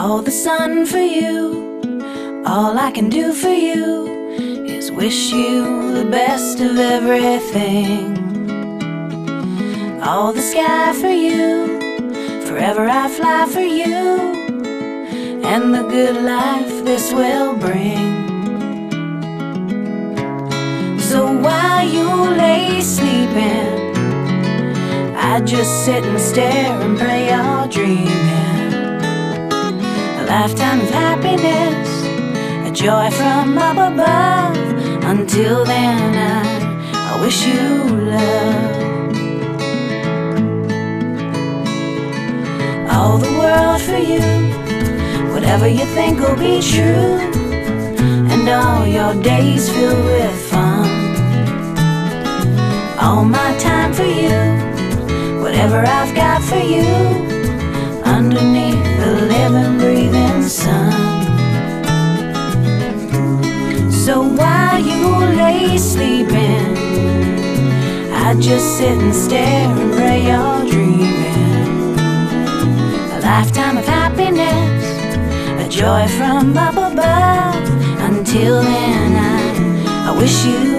all the sun for you. All I can do for you is wish you the best of everything. All the sky for you, forever I fly for you, and the good life this will bring. So while you lay sleeping, I just sit and stare and pray you're dreaming. A lifetime of happiness, a joy from up above. Until then, I, I wish you love. All the world for you, whatever you think will be true, and all your days filled with fun. All my time for you, whatever I've got for you, underneath the living, While you lay sleeping, I just sit and stare and pray you're dreaming. A lifetime of happiness, a joy from up above. Until then, I, I wish you